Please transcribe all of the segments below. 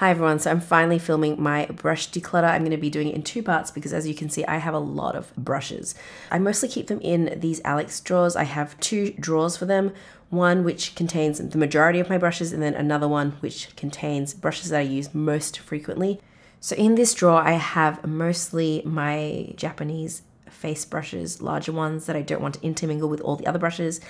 Hi everyone, so I'm finally filming my brush declutter. I'm going to be doing it in two parts because as you can see I have a lot of brushes. I mostly keep them in these Alex drawers. I have two drawers for them. One which contains the majority of my brushes and then another one which contains brushes that I use most frequently. So in this drawer I have mostly my Japanese face brushes, larger ones that I don't want to intermingle with all the other brushes.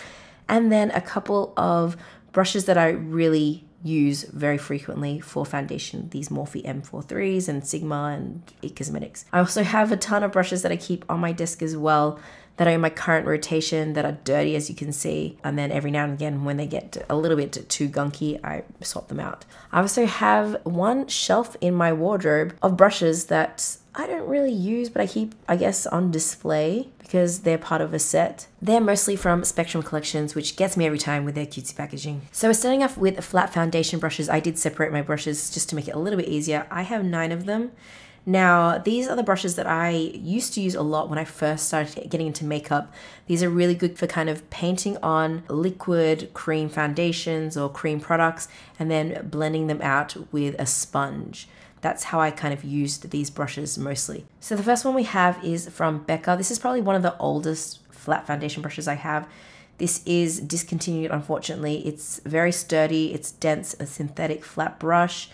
And then a couple of brushes that I really use very frequently for foundation, these Morphe M43s and Sigma and It Cosmetics. I also have a ton of brushes that I keep on my desk as well that are in my current rotation that are dirty as you can see and then every now and again when they get a little bit too gunky I swap them out. I also have one shelf in my wardrobe of brushes that I don't really use, but I keep, I guess, on display because they're part of a set. They're mostly from Spectrum Collections, which gets me every time with their cutesy packaging. So we're starting off with flat foundation brushes. I did separate my brushes just to make it a little bit easier. I have nine of them. Now, these are the brushes that I used to use a lot when I first started getting into makeup. These are really good for kind of painting on liquid cream foundations or cream products and then blending them out with a sponge. That's how I kind of used these brushes mostly. So the first one we have is from Becca. This is probably one of the oldest flat foundation brushes I have. This is discontinued, unfortunately. It's very sturdy, it's dense, a synthetic flat brush.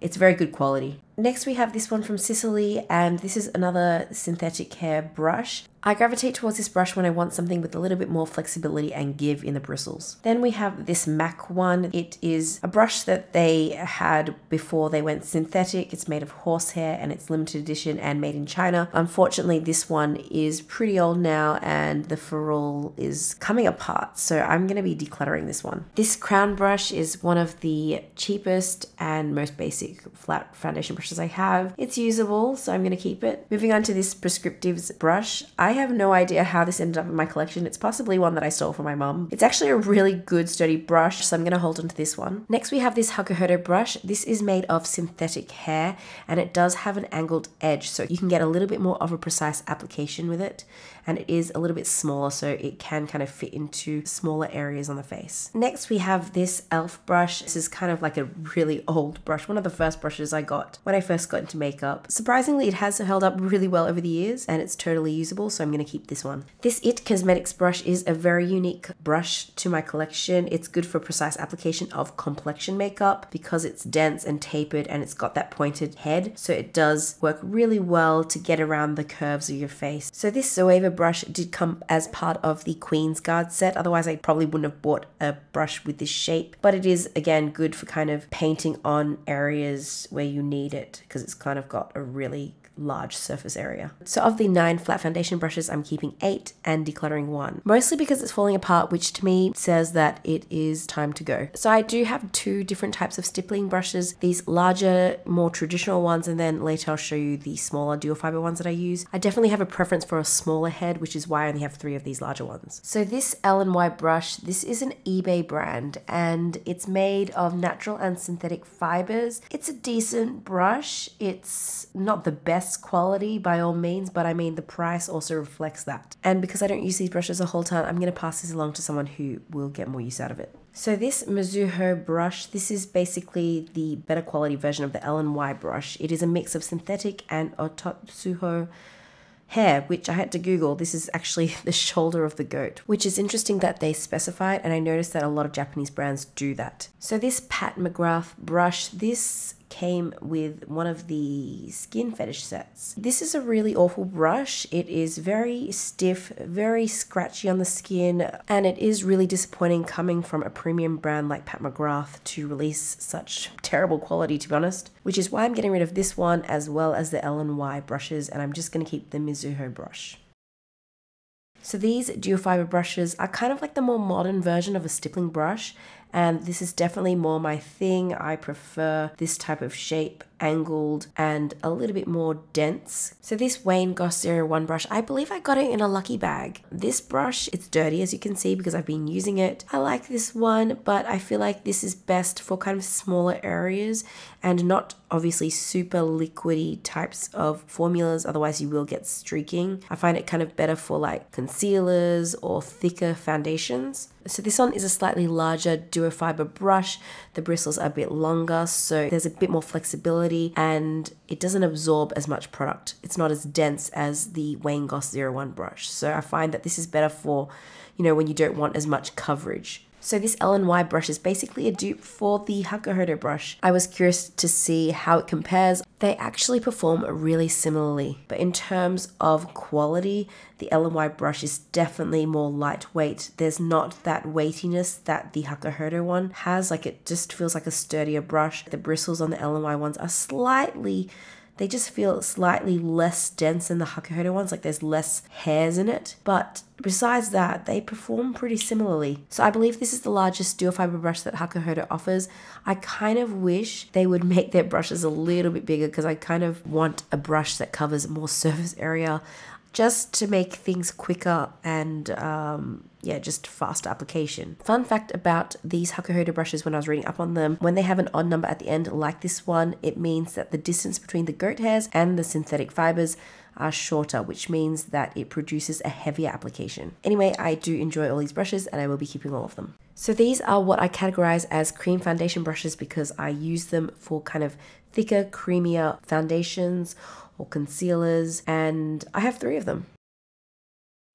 It's very good quality. Next we have this one from Sisley and this is another synthetic hair brush. I gravitate towards this brush when I want something with a little bit more flexibility and give in the bristles. Then we have this MAC one. It is a brush that they had before they went synthetic. It's made of horsehair and it's limited edition and made in China. Unfortunately, this one is pretty old now and the ferrule is coming apart. So I'm going to be decluttering this one. This crown brush is one of the cheapest and most basic flat foundation brushes I have. It's usable, so I'm going to keep it. Moving on to this Prescriptives brush. I have no idea how this ended up in my collection. It's possibly one that I stole from my mum. It's actually a really good sturdy brush, so I'm going to hold on to this one. Next we have this Hakuhodo brush. This is made of synthetic hair and it does have an angled edge, so you can get a little bit more of a precise application with it. And it is a little bit smaller, so it can kind of fit into smaller areas on the face. Next we have this e.l.f. brush. This is kind of like a really old brush, one of the first brushes I got when I first got into makeup. Surprisingly, it has held up really well over the years and it's totally usable, so I'm going to keep this one. This IT Cosmetics brush is a very unique brush to my collection. It's good for precise application of complexion makeup because it's dense and tapered and it's got that pointed head, so it does work really well to get around the curves of your face. So this Zoeva brush did come as part of the Queen's Guard set, otherwise I probably wouldn't have bought a brush with this shape, but it is again good for kind of painting on areas where you need it it because it's kind of got a really large surface area. So of the nine flat foundation brushes, I'm keeping eight and decluttering one, mostly because it's falling apart, which to me says that it is time to go. So I do have two different types of stippling brushes, these larger, more traditional ones, and then later I'll show you the smaller dual fiber ones that I use. I definitely have a preference for a smaller head, which is why I only have three of these larger ones. So this L&Y brush, this is an eBay brand and it's made of natural and synthetic fibers. It's a decent brush. It's not the best quality by all means, but I mean the price also reflects that. And because I don't use these brushes a whole ton, I'm going to pass this along to someone who will get more use out of it. So this Mizuho brush, this is basically the better quality version of the L&Y brush. It is a mix of synthetic and Ototsuho hair, which I had to Google. This is actually the shoulder of the goat, which is interesting that they specify it, and I noticed that a lot of Japanese brands do that. So this Pat McGrath brush, this came with one of the skin fetish sets. This is a really awful brush. It is very stiff, very scratchy on the skin, and it is really disappointing coming from a premium brand like Pat McGrath to release such terrible quality, to be honest, which is why I'm getting rid of this one as well as the L&Y brushes, and I'm just going to keep the Mizuho brush. So these dual fiber brushes are kind of like the more modern version of a stippling brush and this is definitely more my thing. I prefer this type of shape, angled and a little bit more dense. So this Wayne Goss 01 brush, I believe I got it in a lucky bag. This brush, it's dirty as you can see because I've been using it. I like this one, but I feel like this is best for kind of smaller areas and not obviously super liquidy types of formulas, otherwise, you will get streaking. I find it kind of better for like concealers or thicker foundations. So this one is a slightly larger duo fiber brush. The bristles are a bit longer, so there's a bit more flexibility and it doesn't absorb as much product. It's not as dense as the Wayne Goss 01 brush. So I find that this is better for, you know, when you don't want as much coverage. So this LNY brush is basically a dupe for the Hakuhodo brush. I was curious to see how it compares. They actually perform really similarly, but in terms of quality, the LNY brush is definitely more lightweight. There's not that weightiness that the Hakuhodo one has. Like it just feels like a sturdier brush. The bristles on the LNY ones are slightly they just feel slightly less dense than the Hakuhodo ones, like there's less hairs in it. But besides that, they perform pretty similarly. So I believe this is the largest dual fiber brush that Hakuhodo offers. I kind of wish they would make their brushes a little bit bigger because I kind of want a brush that covers more surface area just to make things quicker and um, yeah, just fast application. Fun fact about these Hakuhodo brushes when I was reading up on them, when they have an odd number at the end like this one, it means that the distance between the goat hairs and the synthetic fibers are shorter, which means that it produces a heavier application. Anyway, I do enjoy all these brushes and I will be keeping all of them. So these are what I categorize as cream foundation brushes because I use them for kind of thicker, creamier foundations or concealers, and I have three of them.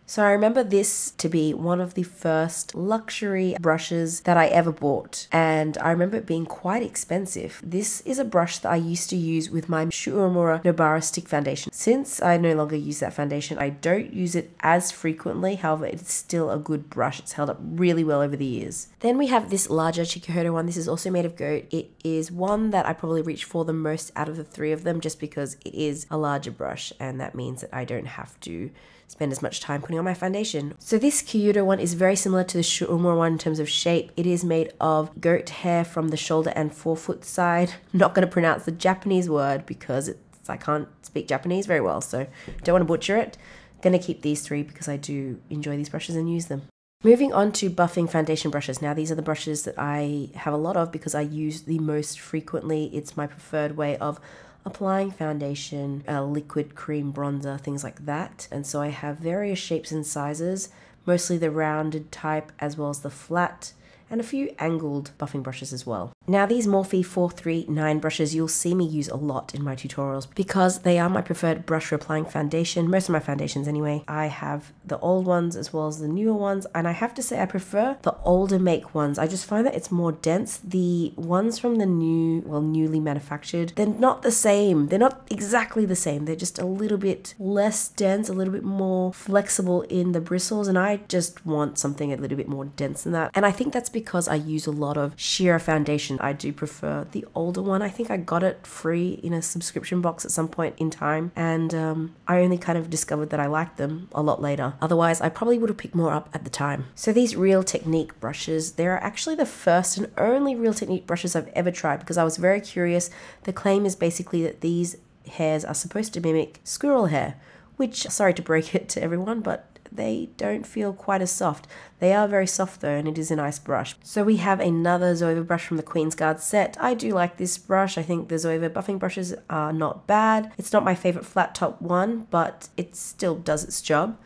So I remember this to be one of the first luxury brushes that I ever bought and I remember it being quite expensive. This is a brush that I used to use with my Shu Uemura Nobara stick foundation. Since I no longer use that foundation, I don't use it as frequently, however it's still a good brush. It's held up really well over the years. Then we have this larger Chikuhodo one. This is also made of goat. It is one that I probably reach for the most out of the three of them just because it is a larger brush and that means that I don't have to spend as much time putting on my foundation. So this Koyudo one is very similar to the Shu Uemura one in terms of shape. It is made of goat hair from the shoulder and forefoot side. Not going to pronounce the Japanese word because I can't speak Japanese very well, so don't want to butcher it. Going to keep these three because I do enjoy these brushes and use them. Moving on to buffing foundation brushes. Now, these are the brushes that I have a lot of because I use the most frequently. It's my preferred way of applying foundation, a liquid cream bronzer, things like that. And so I have various shapes and sizes, mostly the rounded type as well as the flat and a few angled buffing brushes as well. Now these Morphe 439 brushes you'll see me use a lot in my tutorials because they are my preferred brush for applying foundation, most of my foundations anyway. I have the old ones as well as the newer ones and I have to say I prefer the older make ones. I just find that it's more dense. The ones from the new, well newly manufactured, they're not the same. They're not exactly the same. They're just a little bit less dense, a little bit more flexible in the bristles and I just want something a little bit more dense than that. And I think that's because I use a lot of sheer foundation I do prefer the older one. I think I got it free in a subscription box at some point in time, and um, I only kind of discovered that I liked them a lot later. Otherwise, I probably would have picked more up at the time. So these Real Technique brushes, they're actually the first and only Real Technique brushes I've ever tried because I was very curious. The claim is basically that these hairs are supposed to mimic squirrel hair, which, sorry to break it to everyone, but they don't feel quite as soft. They are very soft though, and it is a nice brush. So we have another Zoeva brush from the Queen's Guard set. I do like this brush. I think the Zoeva buffing brushes are not bad. It's not my favorite flat top one, but it still does its job.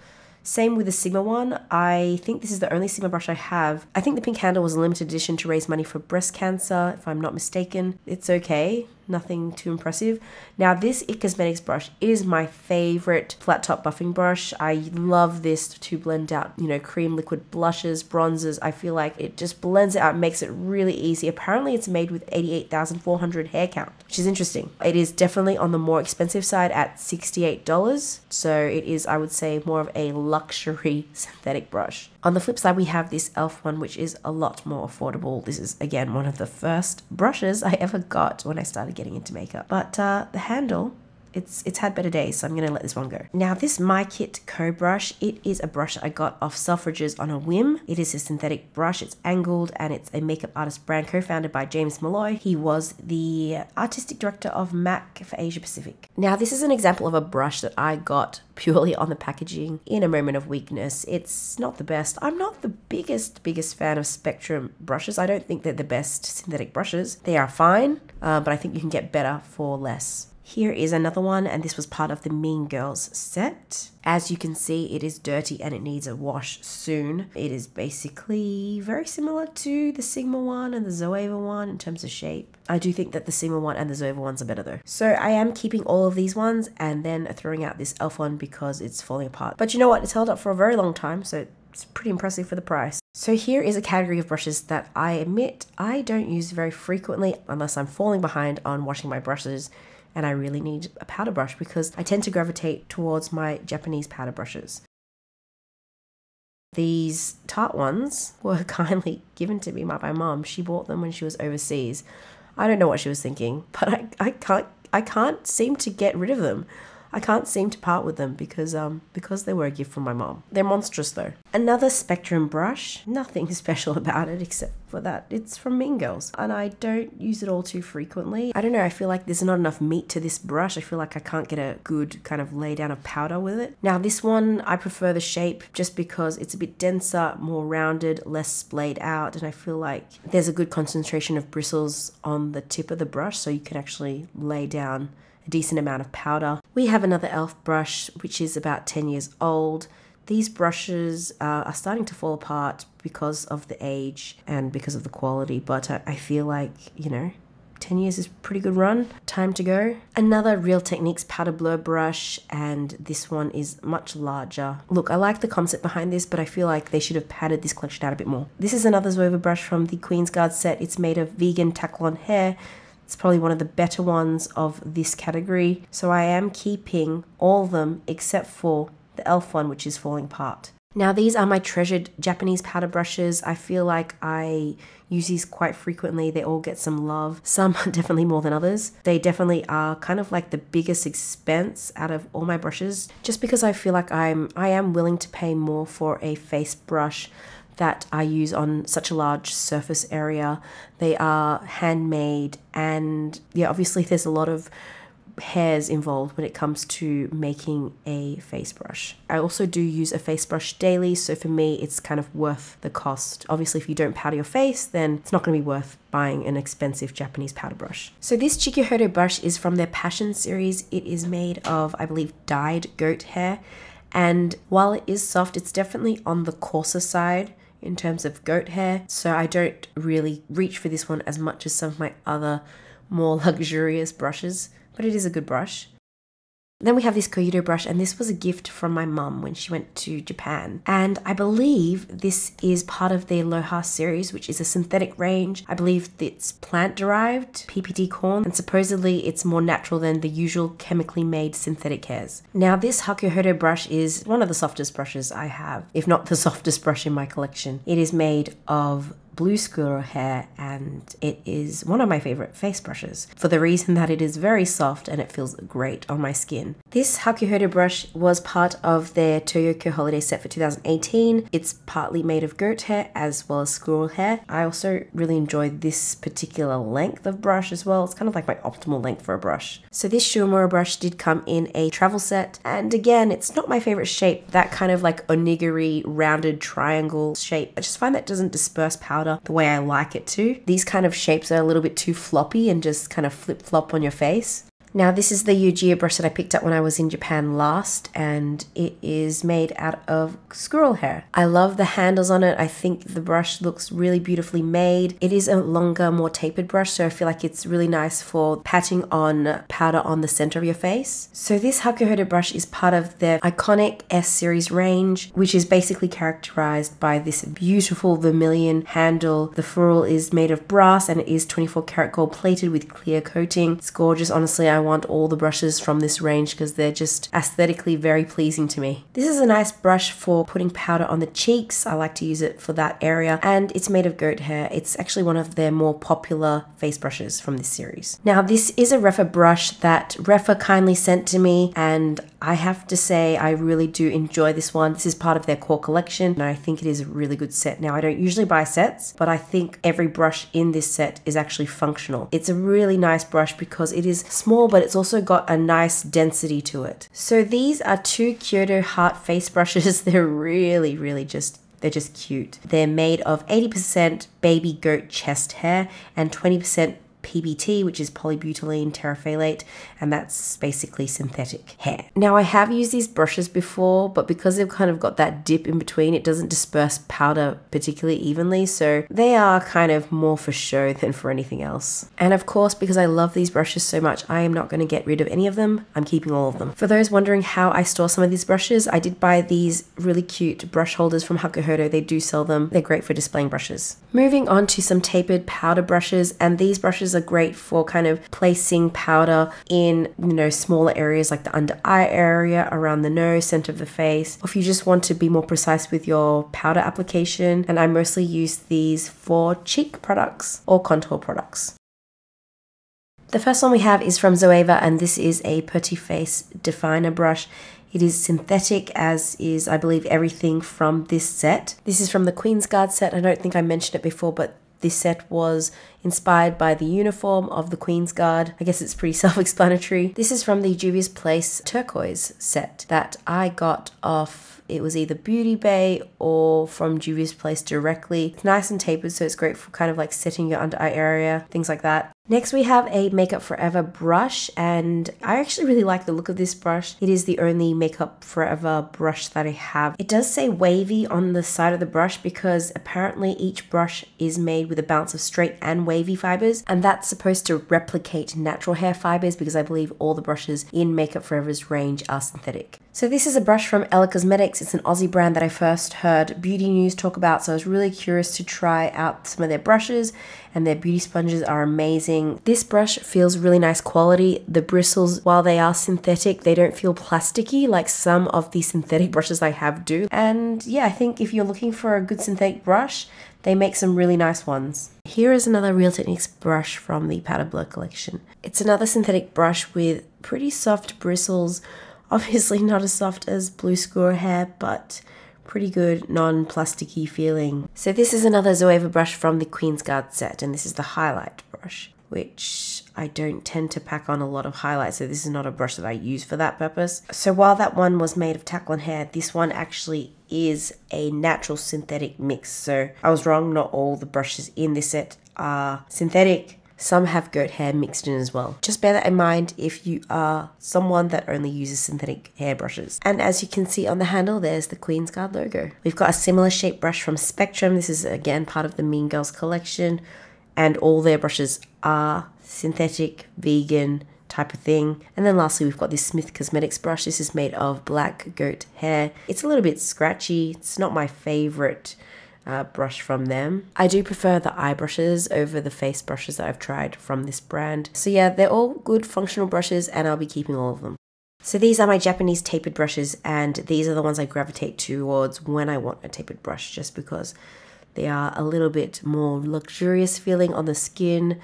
Same with the Sigma one. I think this is the only Sigma brush I have. I think the pink handle was a limited edition to raise money for breast cancer, if I'm not mistaken. It's okay nothing too impressive. Now this IT Cosmetics brush is my favorite flat top buffing brush. I love this to blend out, you know, cream liquid blushes, bronzers. I feel like it just blends it out, makes it really easy. Apparently it's made with 88,400 hair count, which is interesting. It is definitely on the more expensive side at $68. So it is, I would say, more of a luxury synthetic brush. On the flip side, we have this e.l.f. one, which is a lot more affordable. This is, again, one of the first brushes I ever got when I started getting into makeup. But uh, the handle it's it's had better days, so I'm gonna let this one go. Now this My Kit Co brush, it is a brush I got off Selfridges on a whim. It is a synthetic brush, it's angled and it's a makeup artist brand co-founded by James Molloy. He was the artistic director of MAC for Asia Pacific. Now this is an example of a brush that I got purely on the packaging in a moment of weakness. It's not the best. I'm not the biggest, biggest fan of Spectrum brushes. I don't think they're the best synthetic brushes. They are fine, uh, but I think you can get better for less. Here is another one, and this was part of the Mean Girls set. As you can see, it is dirty and it needs a wash soon. It is basically very similar to the Sigma one and the Zoeva one in terms of shape. I do think that the Sigma one and the Zoeva ones are better though. So I am keeping all of these ones and then throwing out this e.l.f. one because it's falling apart. But you know what? It's held up for a very long time, so it's pretty impressive for the price. So here is a category of brushes that I admit I don't use very frequently unless I'm falling behind on washing my brushes and I really need a powder brush because I tend to gravitate towards my Japanese powder brushes. These Tarte ones were kindly given to me by my mom. She bought them when she was overseas. I don't know what she was thinking, but I, I can't I can't seem to get rid of them. I can't seem to part with them because um because they were a gift from my mom. They're monstrous though. Another Spectrum brush, nothing special about it except for that it's from Mean Girls and I don't use it all too frequently. I don't know, I feel like there's not enough meat to this brush. I feel like I can't get a good kind of lay down of powder with it. Now this one, I prefer the shape just because it's a bit denser, more rounded, less splayed out and I feel like there's a good concentration of bristles on the tip of the brush so you can actually lay down a decent amount of powder. We have another e.l.f. brush which is about 10 years old. These brushes uh, are starting to fall apart because of the age and because of the quality, but I, I feel like, you know, 10 years is pretty good run. Time to go. Another Real Techniques powder blur brush, and this one is much larger. Look, I like the concept behind this, but I feel like they should have padded this collection out a bit more. This is another Zoeva brush from the Queen's Guard set. It's made of vegan Taklon hair. It's probably one of the better ones of this category. So I am keeping all of them except for the e.l.f. one, which is falling apart. Now these are my treasured Japanese powder brushes. I feel like I use these quite frequently. They all get some love. Some definitely more than others. They definitely are kind of like the biggest expense out of all my brushes just because I feel like I'm I am willing to pay more for a face brush that I use on such a large surface area. They are handmade, and yeah, obviously, there's a lot of hairs involved when it comes to making a face brush. I also do use a face brush daily, so for me, it's kind of worth the cost. Obviously, if you don't powder your face, then it's not going to be worth buying an expensive Japanese powder brush. So this Chikuhodo brush is from their Passion series. It is made of, I believe, dyed goat hair. And while it is soft, it's definitely on the coarser side in terms of goat hair. So I don't really reach for this one as much as some of my other more luxurious brushes, but it is a good brush. Then we have this Koyudo brush, and this was a gift from my mum when she went to Japan. And I believe this is part of the Loha series, which is a synthetic range. I believe it's plant derived PPD corn, and supposedly it's more natural than the usual chemically made synthetic hairs. Now, this Hakuhodo brush is one of the softest brushes I have, if not the softest brush in my collection. It is made of blue squirrel hair and it is one of my favorite face brushes for the reason that it is very soft and it feels great on my skin. This Hakuhodo brush was part of their Toyoko holiday set for 2018. It's partly made of goat hair as well as squirrel hair. I also really enjoy this particular length of brush as well. It's kind of like my optimal length for a brush. So this Shu Uemura brush did come in a travel set and again it's not my favorite shape. That kind of like onigiri rounded triangle shape. I just find that doesn't disperse powder the way I like it to. These kind of shapes are a little bit too floppy and just kind of flip flop on your face. Now this is the Ujiyo brush that I picked up when I was in Japan last and it is made out of squirrel hair. I love the handles on it. I think the brush looks really beautifully made. It is a longer, more tapered brush so I feel like it's really nice for patting on powder on the center of your face. So this Hakuhodo brush is part of their iconic S series range which is basically characterized by this beautiful vermilion handle. The ferrule is made of brass and it is 24 karat gold plated with clear coating. It's gorgeous honestly. I I want all the brushes from this range because they're just aesthetically very pleasing to me. This is a nice brush for putting powder on the cheeks. I like to use it for that area and it's made of goat hair. It's actually one of their more popular face brushes from this series. Now this is a Rephr brush that Rephr kindly sent to me and I have to say I really do enjoy this one. This is part of their core collection and I think it is a really good set. Now I don't usually buy sets but I think every brush in this set is actually functional. It's a really nice brush because it is small but it's also got a nice density to it. So these are two Kyoto Heart face brushes. They're really really just they're just cute. They're made of 80% baby goat chest hair and 20% PBT, which is polybutylene terephthalate, and that's basically synthetic hair. Now, I have used these brushes before, but because they've kind of got that dip in between, it doesn't disperse powder particularly evenly, so they are kind of more for show than for anything else. And of course, because I love these brushes so much, I am not going to get rid of any of them. I'm keeping all of them. For those wondering how I store some of these brushes, I did buy these really cute brush holders from Hakuhodo. They do sell them. They're great for displaying brushes. Moving on to some tapered powder brushes, and these brushes are great for kind of placing powder in, you know, smaller areas like the under eye area, around the nose, center of the face, or if you just want to be more precise with your powder application. And I mostly use these for cheek products or contour products. The first one we have is from Zoeva, and this is a Putty Face Definer brush. It is synthetic, as is, I believe, everything from this set. This is from the Queen's Guard set. I don't think I mentioned it before, but this set was inspired by the uniform of the Queen's Guard. I guess it's pretty self explanatory. This is from the Juvia's Place turquoise set that I got off it was either Beauty Bay or from Juvia's Place directly. It's nice and tapered, so it's great for kind of like setting your under eye area, things like that. Next, we have a Makeup Forever brush, and I actually really like the look of this brush. It is the only Makeup Forever brush that I have. It does say wavy on the side of the brush because apparently each brush is made with a balance of straight and wavy fibers, and that's supposed to replicate natural hair fibers because I believe all the brushes in Makeup Forever's range are synthetic. So this is a brush from Ela Cosmetics. It's an Aussie brand that I first heard Beauty News talk about, so I was really curious to try out some of their brushes and their beauty sponges are amazing. This brush feels really nice quality. The bristles, while they are synthetic, they don't feel plasticky like some of the synthetic brushes I have do. And yeah, I think if you're looking for a good synthetic brush, they make some really nice ones. Here is another Real Techniques brush from the Powder Blur collection. It's another synthetic brush with pretty soft bristles, obviously not as soft as blue squirrel hair, but pretty good non-plasticky feeling. So this is another Zoeva brush from the Queen's Guard set and this is the highlight brush which I don't tend to pack on a lot of highlight so this is not a brush that I use for that purpose. So while that one was made of taklon hair this one actually is a natural synthetic mix so I was wrong not all the brushes in this set are synthetic some have goat hair mixed in as well. Just bear that in mind if you are someone that only uses synthetic hairbrushes. And as you can see on the handle, there's the Queen's Guard logo. We've got a similar shaped brush from Spectrum. This is again part of the Mean Girls collection. And all their brushes are synthetic, vegan, type of thing. And then lastly, we've got this Smith Cosmetics brush. This is made of black goat hair. It's a little bit scratchy. It's not my favorite uh, brush from them. I do prefer the eye brushes over the face brushes that I've tried from this brand. So yeah, they're all good functional brushes and I'll be keeping all of them. So these are my Japanese tapered brushes and these are the ones I gravitate towards when I want a tapered brush just because they are a little bit more luxurious feeling on the skin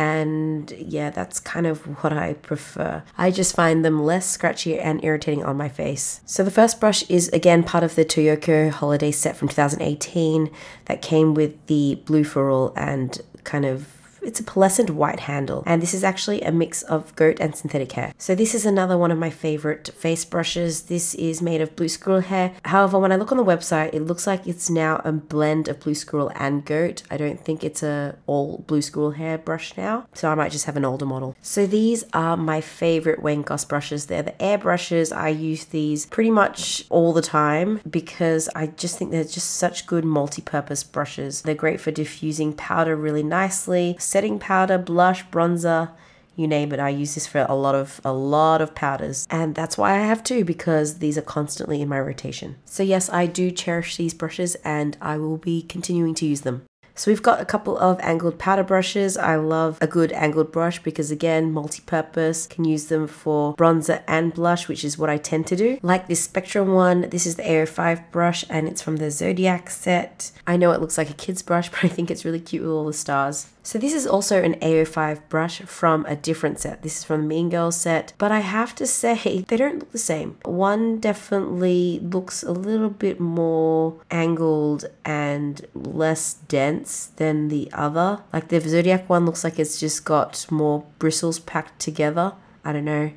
and yeah, that's kind of what I prefer. I just find them less scratchy and irritating on my face. So the first brush is again part of the Toyoko holiday set from 2018 that came with the blue ferrule and kind of it's a pearlescent white handle and this is actually a mix of goat and synthetic hair. So this is another one of my favorite face brushes. This is made of blue squirrel hair. However, when I look on the website, it looks like it's now a blend of blue squirrel and goat. I don't think it's a all blue squirrel hair brush now. So I might just have an older model. So these are my favorite Wayne Goss brushes. They're the air brushes. I use these pretty much all the time because I just think they're just such good multi-purpose brushes. They're great for diffusing powder really nicely setting powder, blush, bronzer, you name it. I use this for a lot of a lot of powders. And that's why I have two because these are constantly in my rotation. So yes, I do cherish these brushes and I will be continuing to use them. So we've got a couple of angled powder brushes. I love a good angled brush because again, multi-purpose, can use them for bronzer and blush, which is what I tend to do. Like this Spectrum one, this is the AO5 brush and it's from the Zodiac set. I know it looks like a kid's brush, but I think it's really cute with all the stars. So this is also an AO5 brush from a different set. This is from the Mean Girls set, but I have to say they don't look the same. One definitely looks a little bit more angled and less dense than the other. Like the Zodiac one looks like it's just got more bristles packed together. I don't know,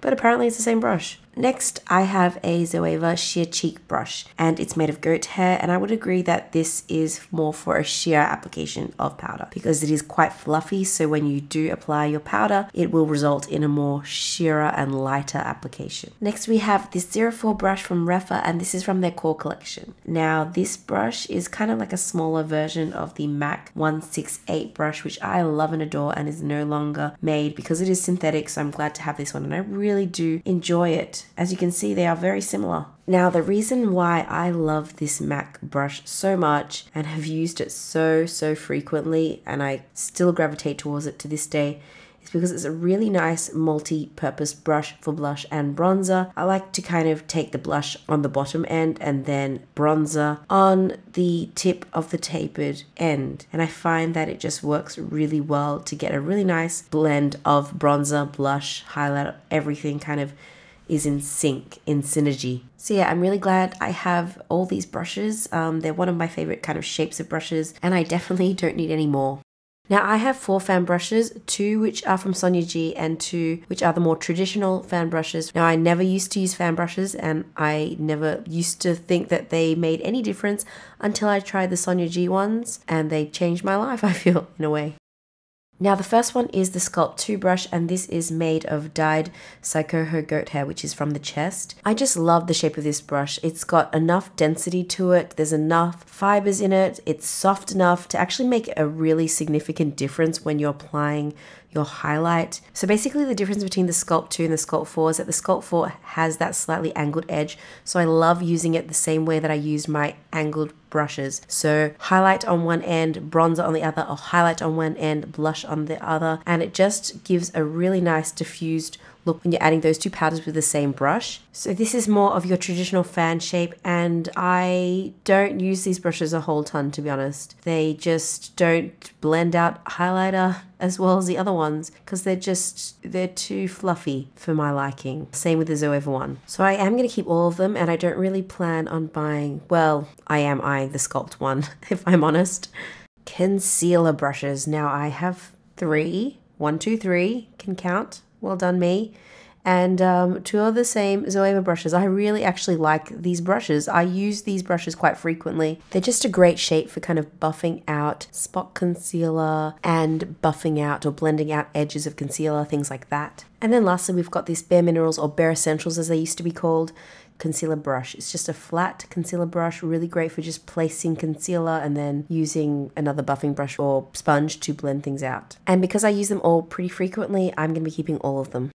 but apparently it's the same brush. Next, I have a Zoeva sheer cheek brush and it's made of goat hair and I would agree that this is more for a sheer application of powder because it is quite fluffy so when you do apply your powder it will result in a more sheerer and lighter application. Next we have this 04 brush from Rephr and this is from their core collection. Now this brush is kind of like a smaller version of the MAC 168 brush which I love and adore and is no longer made because it is synthetic so I'm glad to have this one and I really do enjoy it. As you can see, they are very similar. Now, the reason why I love this MAC brush so much and have used it so, so frequently, and I still gravitate towards it to this day, is because it's a really nice multi-purpose brush for blush and bronzer. I like to kind of take the blush on the bottom end and then bronzer on the tip of the tapered end. And I find that it just works really well to get a really nice blend of bronzer, blush, highlight, everything kind of is in sync, in synergy. So yeah, I'm really glad I have all these brushes. Um, they're one of my favorite kind of shapes of brushes and I definitely don't need any more. Now I have four fan brushes, two which are from Sonia G and two which are the more traditional fan brushes. Now I never used to use fan brushes and I never used to think that they made any difference until I tried the Sonia G ones and they changed my life I feel in a way. Now the first one is the Sculpt 2 brush and this is made of dyed Saikoho goat hair which is from the chest. I just love the shape of this brush. It's got enough density to it, there's enough fibers in it, it's soft enough to actually make a really significant difference when you're applying your highlight. So basically the difference between the Sculpt 2 and the Sculpt 4 is that the Sculpt 4 has that slightly angled edge. So I love using it the same way that I used my angled brushes. So highlight on one end, bronzer on the other, or highlight on one end, blush on the other. And it just gives a really nice diffused look when you're adding those two powders with the same brush. So this is more of your traditional fan shape and I don't use these brushes a whole ton to be honest. They just don't blend out highlighter as well as the other ones because they're just they're too fluffy for my liking. Same with the Zoeva one. So I am going to keep all of them and I don't really plan on buying, well, I am the Sculpt one if I'm honest. Concealer brushes. Now I have three. One, two, three. Can count. Well done, me. And um, two of the same Zoeva brushes. I really actually like these brushes. I use these brushes quite frequently. They're just a great shape for kind of buffing out spot concealer and buffing out or blending out edges of concealer, things like that. And then lastly, we've got this Bare Minerals or Bare Essentials as they used to be called concealer brush. It's just a flat concealer brush, really great for just placing concealer and then using another buffing brush or sponge to blend things out. And because I use them all pretty frequently, I'm going to be keeping all of them.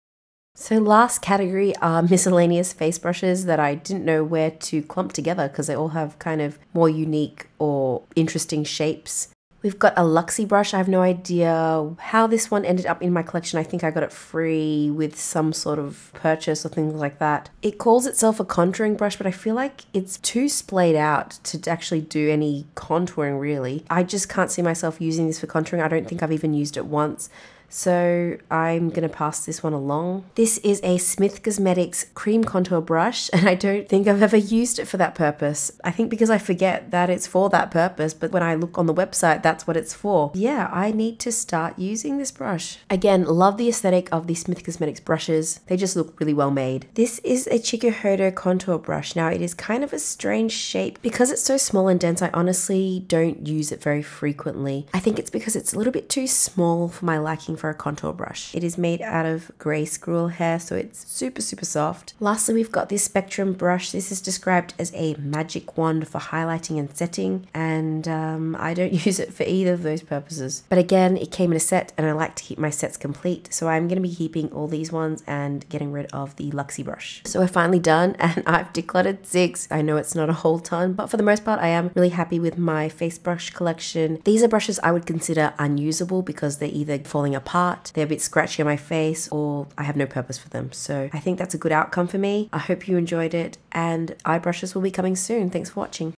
So last category are miscellaneous face brushes that I didn't know where to clump together because they all have kind of more unique or interesting shapes. We've got a Luxie brush. I have no idea how this one ended up in my collection. I think I got it free with some sort of purchase or things like that. It calls itself a contouring brush, but I feel like it's too splayed out to actually do any contouring really. I just can't see myself using this for contouring. I don't think I've even used it once. So I'm going to pass this one along. This is a Smith Cosmetics cream contour brush and I don't think I've ever used it for that purpose. I think because I forget that it's for that purpose, but when I look on the website, that's what it's for. Yeah, I need to start using this brush. Again, love the aesthetic of the Smith Cosmetics brushes. They just look really well made. This is a Chikuhodo contour brush. Now it is kind of a strange shape. Because it's so small and dense, I honestly don't use it very frequently. I think it's because it's a little bit too small for my liking for a contour brush. It is made out of grey squirrel hair, so it's super, super soft. Lastly, we've got this Spectrum brush. This is described as a magic wand for highlighting and setting, and um, I don't use it for either of those purposes. But again, it came in a set, and I like to keep my sets complete, so I'm going to be keeping all these ones and getting rid of the Luxie brush. So we're finally done, and I've decluttered six. I know it's not a whole ton, but for the most part, I am really happy with my face brush collection. These are brushes I would consider unusable because they're either falling apart, they're a bit scratchy on my face, or I have no purpose for them. So I think that's a good outcome for me. I hope you enjoyed it, and eye brushes will be coming soon. Thanks for watching.